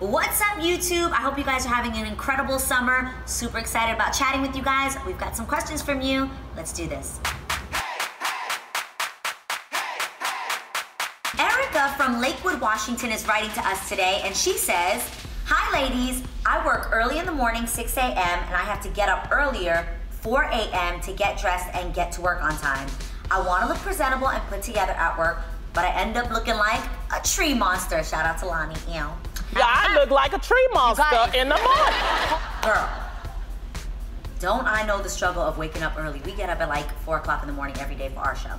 What's up, YouTube? I hope you guys are having an incredible summer. Super excited about chatting with you guys. We've got some questions from you. Let's do this. Erica from Lakewood, Washington is writing to us today, and she says, Hi, ladies. I work early in the morning, 6 a.m., and I have to get up earlier, 4 a.m., to get dressed and get to work on time. I want to look presentable and put together at work, but I end up looking like a tree monster. Shout out to Loni. Ew. Yeah, I look like a tree monster in the morning. Girl, don't I know the struggle of waking up early? We get up at like 4 o'clock in the morning every day for our show.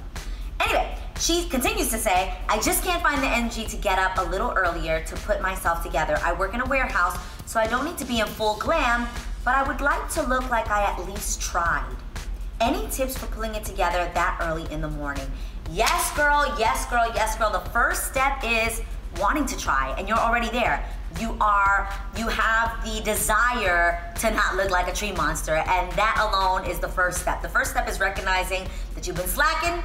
Anyway, she continues to say, I just can't find the energy to get up a little earlier to put myself together. I work in a warehouse, so I don't need to be in full glam, but I would like to look like I at least tried. Any tips for pulling it together that early in the morning? Yes, girl, yes, girl, yes, girl. The first step is wanting to try and you're already there. You are, you have the desire to not look like a tree monster and that alone is the first step. The first step is recognizing that you've been slacking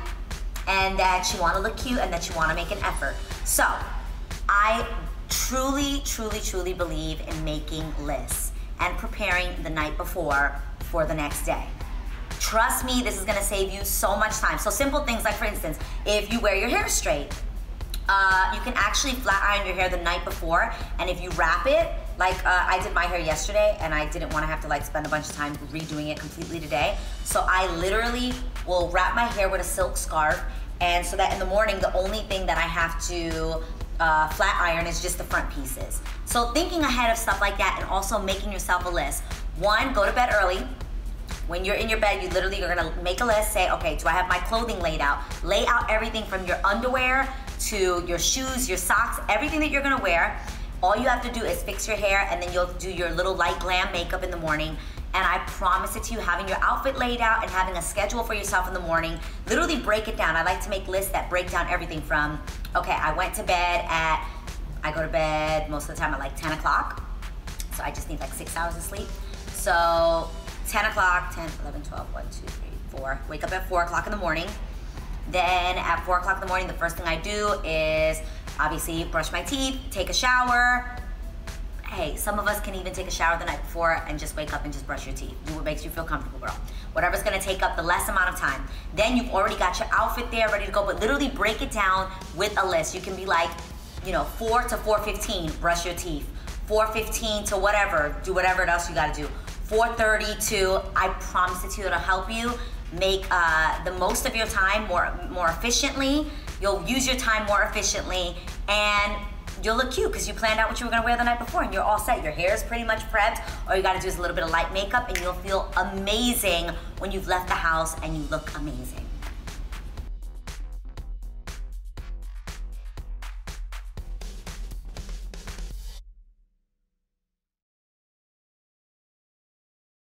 and that you wanna look cute and that you wanna make an effort. So, I truly, truly, truly believe in making lists and preparing the night before for the next day. Trust me, this is gonna save you so much time. So simple things like for instance, if you wear your hair straight, uh, you can actually flat iron your hair the night before, and if you wrap it, like uh, I did my hair yesterday, and I didn't want to have to like spend a bunch of time redoing it completely today. So I literally will wrap my hair with a silk scarf, and so that in the morning, the only thing that I have to uh, flat iron is just the front pieces. So thinking ahead of stuff like that, and also making yourself a list. One, go to bed early. When you're in your bed, you literally are gonna make a list, say, okay, do I have my clothing laid out? Lay out everything from your underwear to your shoes, your socks, everything that you're gonna wear. All you have to do is fix your hair and then you'll do your little light glam makeup in the morning. And I promise it to you, having your outfit laid out and having a schedule for yourself in the morning, literally break it down. I like to make lists that break down everything from, okay, I went to bed at, I go to bed most of the time at like 10 o'clock. So I just need like six hours of sleep. So 10 o'clock, 10, 11, 12, 1, 2, 3, 4. Wake up at 4 o'clock in the morning. Then at 4 o'clock in the morning, the first thing I do is obviously brush my teeth, take a shower. Hey, some of us can even take a shower the night before and just wake up and just brush your teeth. Do what makes you feel comfortable, girl. Whatever's gonna take up the less amount of time. Then you've already got your outfit there ready to go, but literally break it down with a list. You can be like, you know, 4 to 4.15, brush your teeth. 4.15 to whatever, do whatever else you gotta do. 4.30 to, I promise it to you, it'll help you make uh, the most of your time more, more efficiently. You'll use your time more efficiently and you'll look cute because you planned out what you were gonna wear the night before and you're all set. Your hair is pretty much prepped. All you gotta do is a little bit of light makeup and you'll feel amazing when you've left the house and you look amazing.